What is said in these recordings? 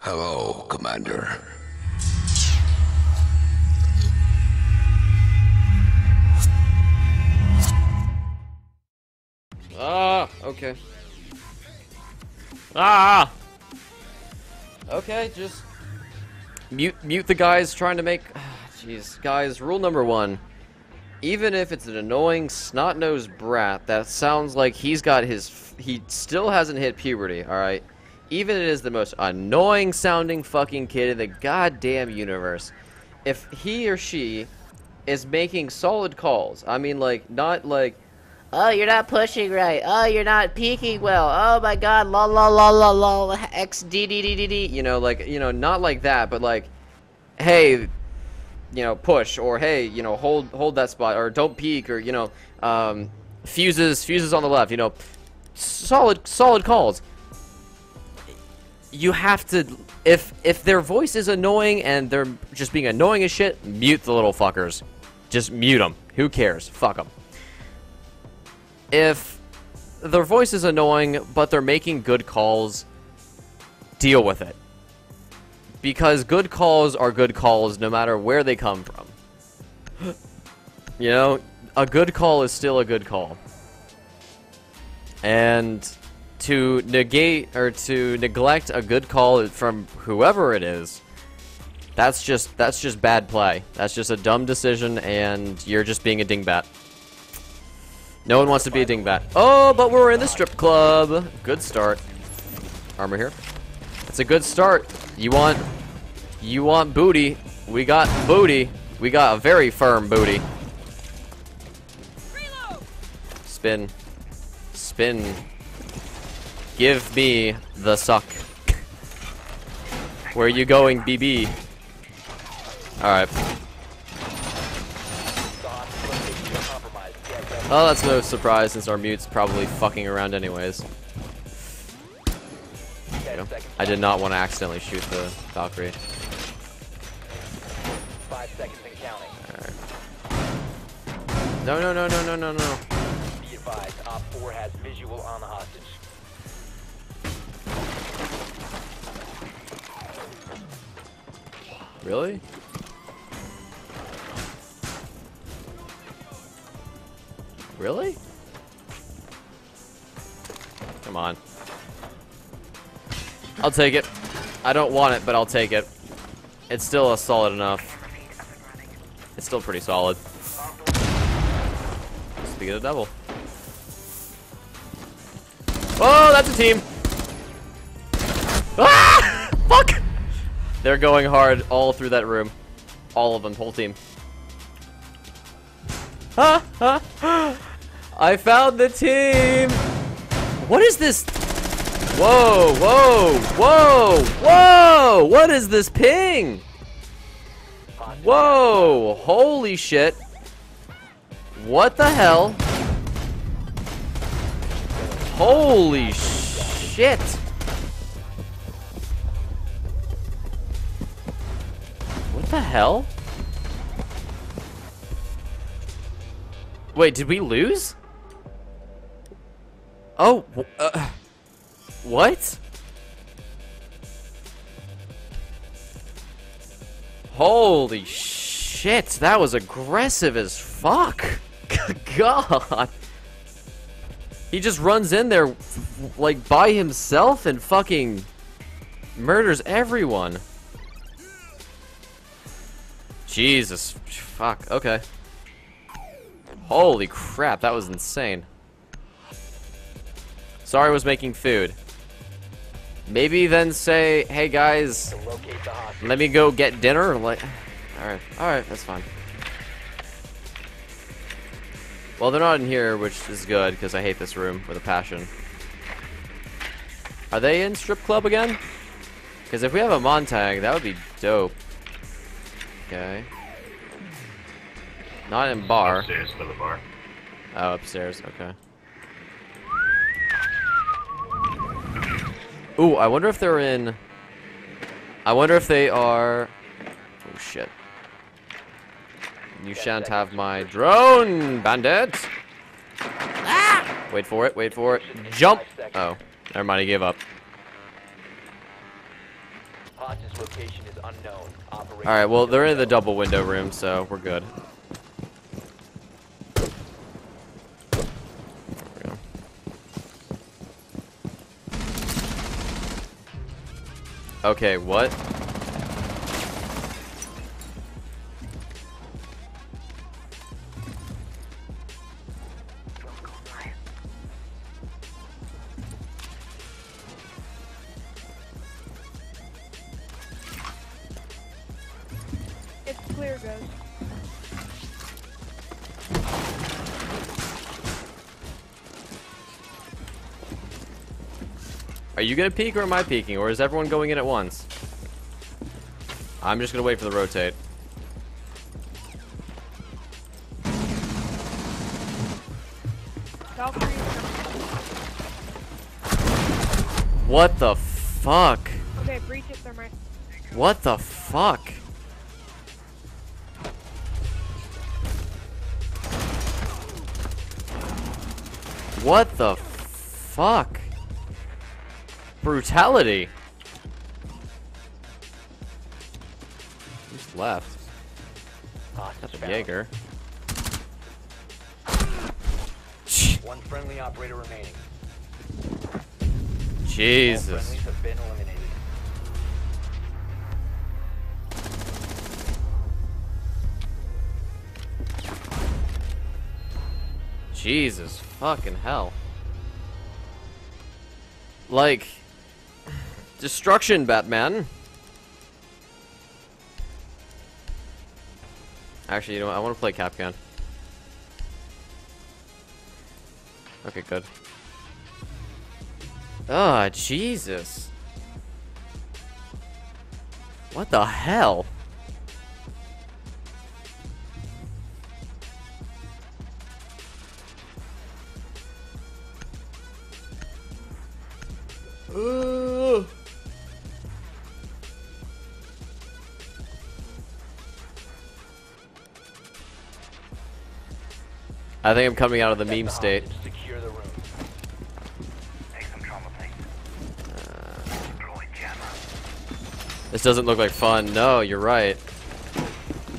Hello, Commander. Ah, okay. Ah! Okay, just mute mute the guys trying to make jeez, guys, rule number 1. Even if it's an annoying snot-nosed brat that sounds like he's got his he still hasn't hit puberty, all right? Even it is the most annoying sounding fucking kid in the goddamn universe. If he or she is making solid calls, I mean like not like Oh, you're not pushing right. Oh, you're not peeking well. Oh my god, la la la la la, x d d d d d. you know, like, you know, not like that, but like, hey, you know, push, or hey, you know, hold hold that spot, or don't peek, or you know, um, fuses fuses on the left, you know, solid solid calls. You have to, if if their voice is annoying and they're just being annoying as shit, mute the little fuckers. Just mute them. Who cares? Fuck them. If their voice is annoying, but they're making good calls, deal with it. Because good calls are good calls no matter where they come from. you know, a good call is still a good call. And to negate or to neglect a good call from whoever it is, that's just that's just bad play. That's just a dumb decision and you're just being a dingbat. No one wants to be a dingbat. Oh, but we're in the strip club. Good start. Armor here. It's a good start. You want you want booty. We got booty. We got a very firm booty. Spin. Spin. Give me the suck. Where are you going, BB? Alright. Well, that's no surprise since our mute's probably fucking around anyways. I did not want to accidentally shoot the Valkyrie. Five seconds and counting. No, no, no, no, no, no, no. Be advised, Op 4 has visual on the hostage. Really? Really? Come on. I'll take it. I don't want it, but I'll take it. It's still a solid enough. It's still pretty solid. Speaking of devil. Oh, that's a team. Ah! They're going hard all through that room. All of them, whole team. I found the team! What is this? Whoa, whoa, whoa, whoa! What is this ping? Whoa! Holy shit! What the hell? Holy shit! The hell? Wait, did we lose? Oh, uh, what? Holy shit, that was aggressive as fuck. God. He just runs in there like by himself and fucking murders everyone. Jesus. Fuck. Okay. Holy crap, that was insane. Sorry I was making food. Maybe then say, hey guys, let me go get dinner? Like, alright, alright, that's fine. Well, they're not in here, which is good, because I hate this room with a passion. Are they in strip club again? Because if we have a Montag, that would be dope. Okay. Not in bar. Upstairs by the bar. Oh, upstairs. Okay. Ooh, I wonder if they're in. I wonder if they are. Oh shit! You shan't have my drone, bandit. Ah! Wait for it. Wait for it. Jump. Oh, never mind. He gave up. Location is unknown. Operation All right, well they're in the double window room, so we're good. We go. Okay, what? Gonna peek or am I peeking, or is everyone going in at once? I'm just gonna wait for the rotate. What the fuck? Okay, breach it, thermite. What the fuck? What the fuck? Brutality. Who's left? Ah, A. Jaeger. One friendly operator remaining. Jesus. friendlies have been eliminated. Jesus fucking hell. Like, destruction, Batman. Actually, you know what? I want to play Kapkan. Okay, good. Ah, Jesus. What the hell? Ugh. I think I'm coming out of the meme state. Secure the room. This doesn't look like fun. No, you're right.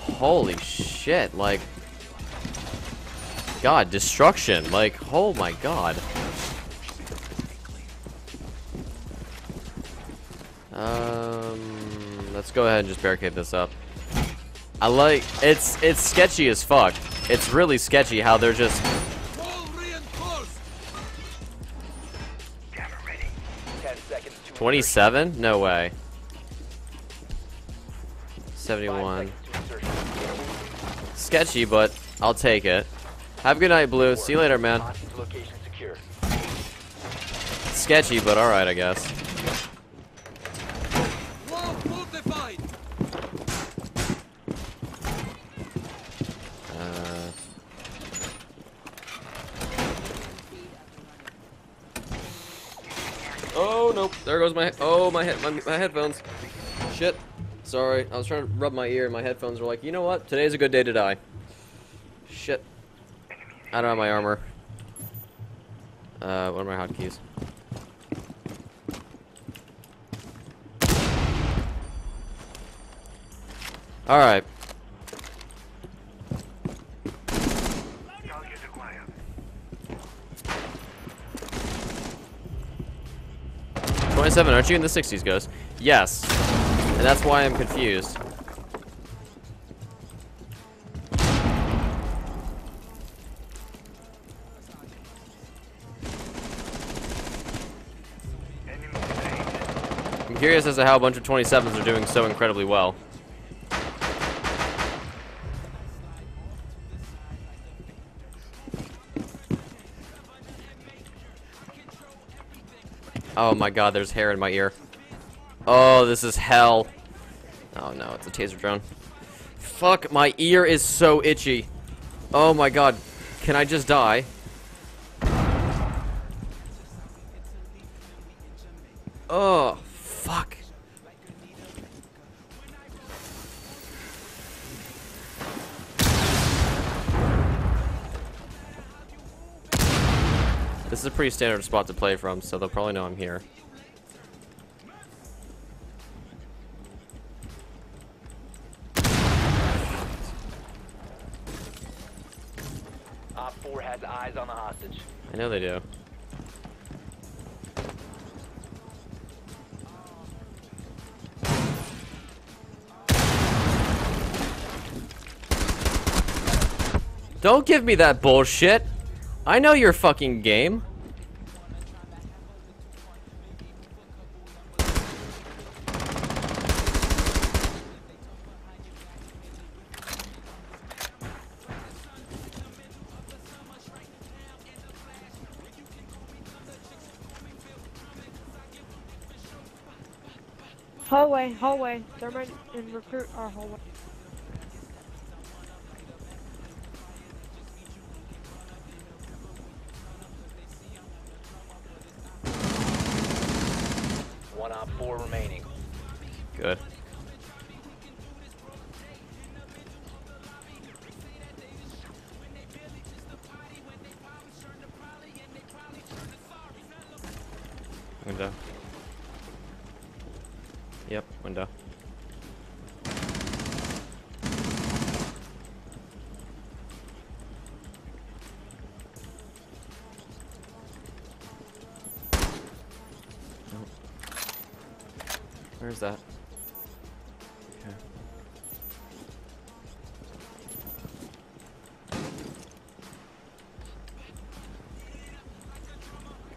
Holy shit, like... God, destruction. Like, oh my god. Um, let's go ahead and just barricade this up. I like, it's, it's sketchy as fuck. It's really sketchy how they're just, Ten seconds to 27? No way. 71. Five seconds to insertion. Sketchy, but I'll take it. Have a good night, Blue. See you later, man. Hostage location secure. Sketchy, but alright, I guess. Oh, nope. There goes my... Oh, my, head, my, my headphones. Shit. Sorry. I was trying to rub my ear, and my headphones were like, you know what? Today's a good day to die. Shit. I don't have my armor. Uh, what are my hotkeys? Alright. aren't you in the 60s, Ghost? Yes. And that's why I'm confused. I'm curious as to how a bunch of 27s are doing so incredibly well. Oh my god, there's hair in my ear. Oh, this is hell. Oh no, it's a taser drone. Fuck, my ear is so itchy. Oh my god. Can I just die? Oh, This is a pretty standard spot to play from, so they'll probably know I'm here. OpFor has eyes on the hostage. I know they do. Don't give me that bullshit! I know your fucking game. Hallway, hallway. Thermite and recruit are hallway. One op 4 remaining. Good.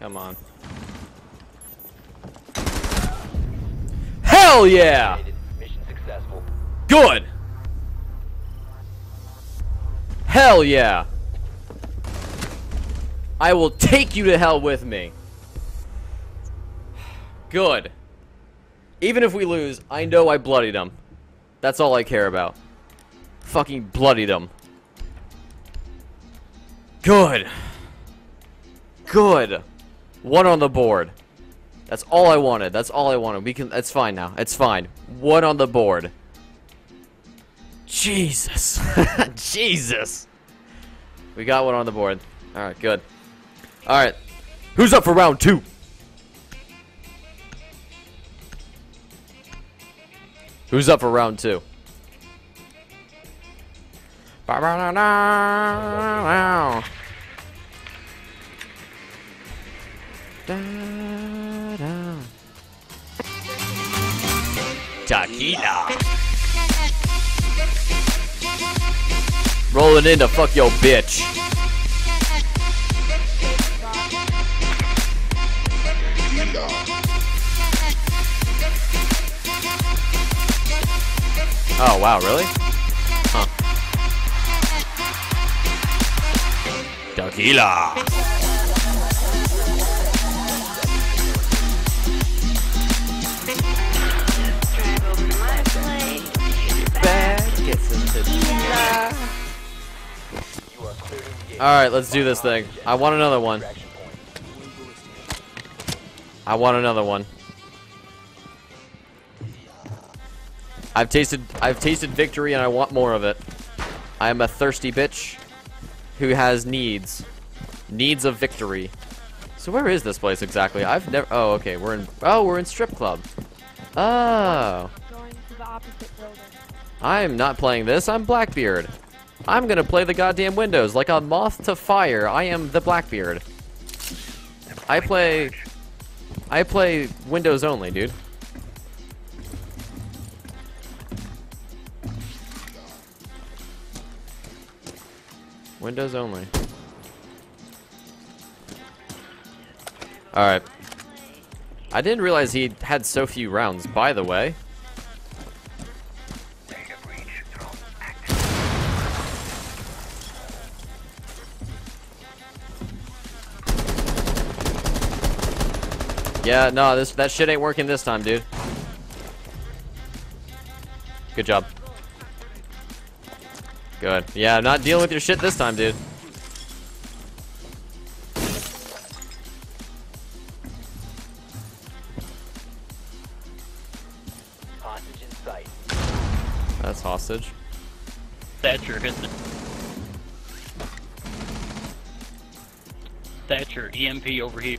Come on. Hell yeah! Mission successful. Good! Hell yeah! I will take you to hell with me. Good. Even if we lose, I know I bloodied him. That's all I care about. Fucking bloodied him. Good. Good. One on the board. That's all I wanted. That's all I wanted. We can. It's fine now. It's fine. One on the board. Jesus. Jesus. We got one on the board. All right. Good. All right. Who's up for round two? Who's up for round two? Ba-ba-da-da. Da-da. Tequila. Rolling in to fuck your bitch. Oh wow, really? Huh. Tequila. You are clear. All right, let's do this thing. I want another one. I want another one. I've tasted I've tasted victory and I want more of it. I am a thirsty bitch who has needs. Needs of victory. So where is this place exactly? I've never Oh, okay. We're in Oh, we're in strip club. Oh. Going to the opposite. I'm not playing this. I'm Blackbeard. I'm to play the goddamn windows like a moth to fire. I am the Blackbeard. I play I play Windows only, dude. Windows only. Alright. I didn't realize he had so few rounds, by the way. Yeah, no, this that shit ain't working this time, dude. Good job. Good. Yeah, I'm not dealing with your shit this time, dude. Hostage in sight. That's hostage. Thatcher, isn't it? Thatcher, EMP over here.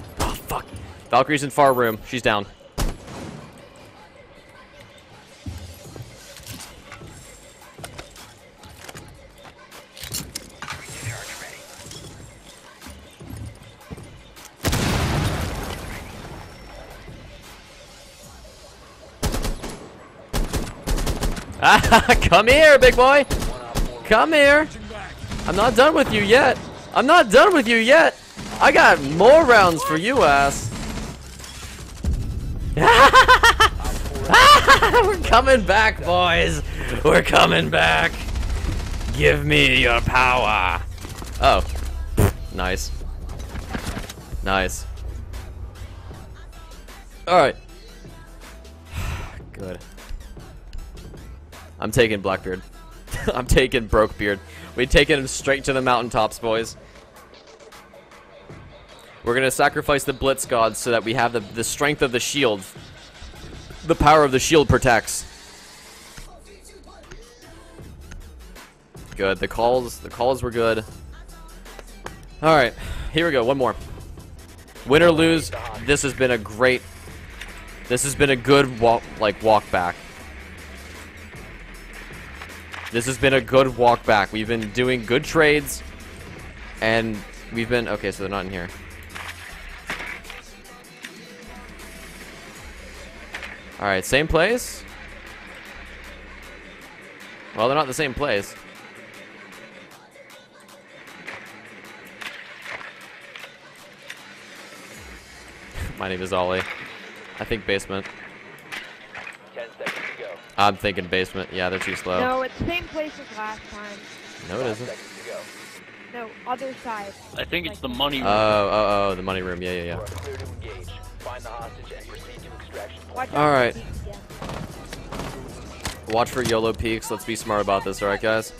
Valkyrie's in far room. She's down. Come here, big boy! Come here! I'm not done with you yet! I'm not done with you yet! I got more rounds for you, ass! We're coming back, boys! We're coming back! Give me your power! Oh. Nice. Nice. Alright. Good. I'm taking Blackbeard. I'm taking Brokebeard. We taking him straight to the mountaintops, boys. We're gonna sacrifice the Blitz gods so that we have the, the strength of the shield. The power of the shield protects. Good. The calls the calls were good. Alright, here we go, one more. Win or lose, this has been a great this has been a good walk like walk back. This has been a good walk back. We've been doing good trades. And we've been... Okay, so they're not in here. Alright, same place? Well, they're not the same place. My name is Ollie. I think basement. 10 seconds to go. I'm thinking basement. Yeah, they're too slow. No, it's the same place as last time. No, it 5 isn't. seconds to go. No, other side. I think it's the money. Oh, oh, oh, the money room. Yeah, yeah, yeah. Are clear to engage. Find the hostage and proceed to extraction point. Watch out. All right. Watch for YOLO peeks. Let's be smart about this, alright, guys?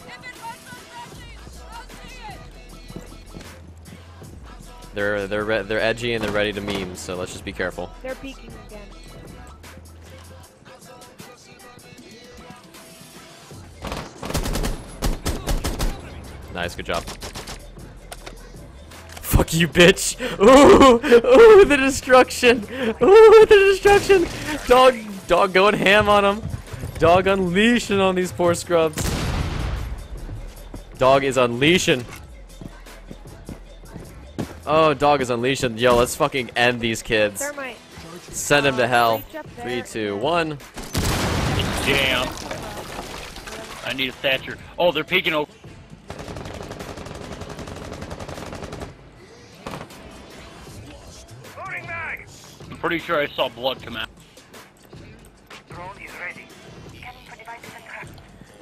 They're they're re they're edgy and they're ready to meme, so let's just be careful. They're peeking again. Nice, good job. Fuck you, bitch! Ooh, ooh, the destruction! Ooh, the destruction! Dog, dog going ham on him. Dog unleashing on these poor scrubs. Dog is unleashing. Oh, dog is unleashing. Yo, let's fucking end these kids. Thermite. Send them to oh, hell. Reach up there. Three, two, one. It's jam. I need a Thatcher. Oh, they're peeking pretty sure I saw blood come out.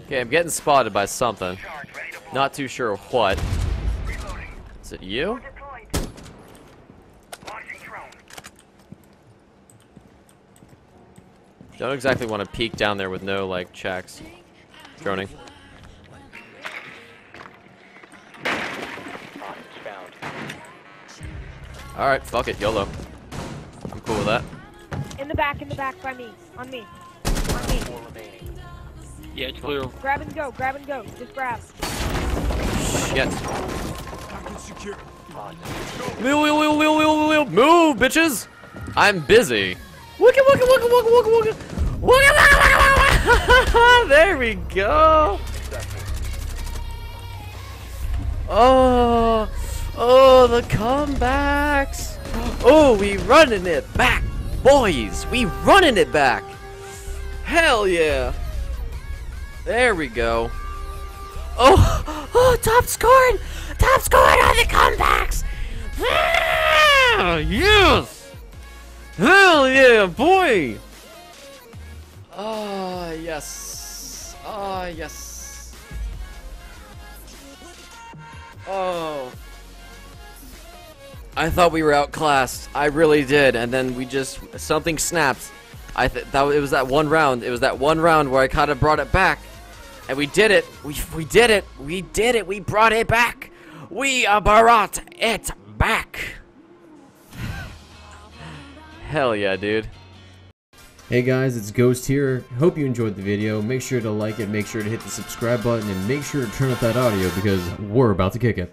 Okay, I'm getting spotted by something. Not too sure what. Is it you? Don't exactly want to peek down there with no, like, checks. Droning. Alright, fuck it, YOLO. I'm cool with that. In the back, in the back by me. On me. On me. Yeah, it's clear. Grab and go, grab and go. Just grab. Shit. Wheel, wheel, wheel, wheel, wheel, wheel, move, bitches! I'm busy. Wooka, wooka, wooka, wooka, wooka, wooka. Wooka, wooka, wooka, wooka. There we go. Oh, oh, the comebacks. Oh, we running it back, boys. We running it back. Hell yeah. There we go. Oh, oh, top scoring, top scoring on the comebacks. Ah, yes. Hell yeah, boy. Ah, yes. Ah, yes. Oh. I thought we were outclassed. I really did, and then we just something snapped. I th that it was that one round. It was that one round where I kind of brought it back, and we did it. We we did it. We did it. We brought it back. We brought it back. Hell yeah, dude. Hey guys, it's Ghost here. Hope you enjoyed the video. Make sure to like it, make sure to hit the subscribe button, and make sure to turn up that audio because we're about to kick it.